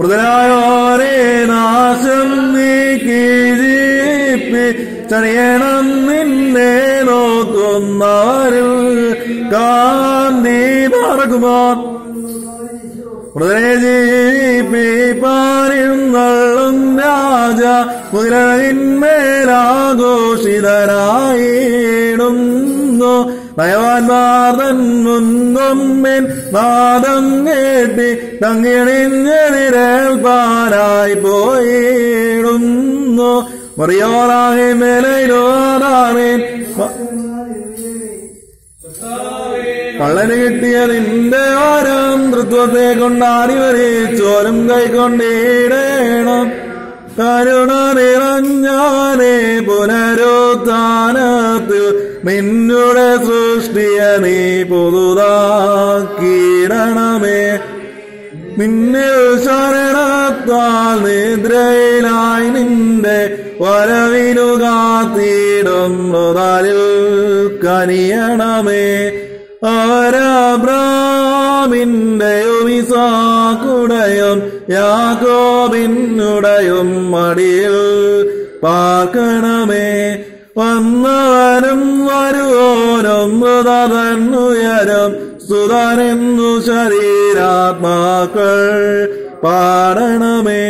മൃതനായോരെ നാശം നീക്കി ജീപ്പി ചണിയണം നിന്നെ നോക്കുന്നവരിൽ. കാന്തി പറകുമോ മൃതനെ ജീവിപ്പാനും നള്ളും രാജ. മുതലിന്മേലാഘോഷിതരായിടുന്നു നയവാൻമാർ തൻ മുൻകൊമ്പിൻ നാദം കേട്ടി തങ്ങിണിഞ്ഞെതിരേൽപ്പാനായി പോയിടുന്നു. മറിയോറായി മേലയിലോറാറി കള്ളന് കിട്ടിയ നിന്റെ വാരം തൃത്വത്തെ കൊണ്ടാടി ചോരം കൈക്കൊണ്ടിടേണം കരുണ നിറഞ്ഞാനേ പുനരുത്ഥാനത്തിൽ നിന്നുടെ സൃഷ്ടിയ നീ പുതുതാക്കിയിടണമേ. നിന്നെ ശരണത്താൽ നിദ്രയിലായി നിന്റെ വരവിനു കാത്തിടും മുതലിൽ കനിയണമേ. ആരാബ്രാമിന്റെയും ഇസാക്കുടയും യാക്കോബിനുടയും മടിയിൽ പാർക്കണമേ. വന്നവനും വരുവോനും മൃതനുയരും സുതനെന്നു ശരീരാത്മാക്കൾ പാടണമേ.